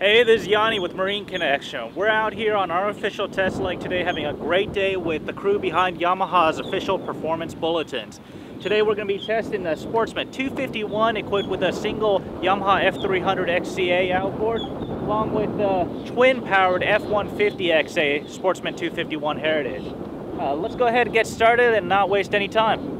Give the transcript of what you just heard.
Hey, this is Jani with Marine Connection. We're out here on our official test lake today having a great day with the crew behind Yamaha's official performance bulletins. Today we're going to be testing the Sportsman 251 equipped with a single Yamaha F300 XCA outboard along with the twin-powered F150 XA Sportsman 251 Heritage. Uh, let's go ahead and get started and not waste any time.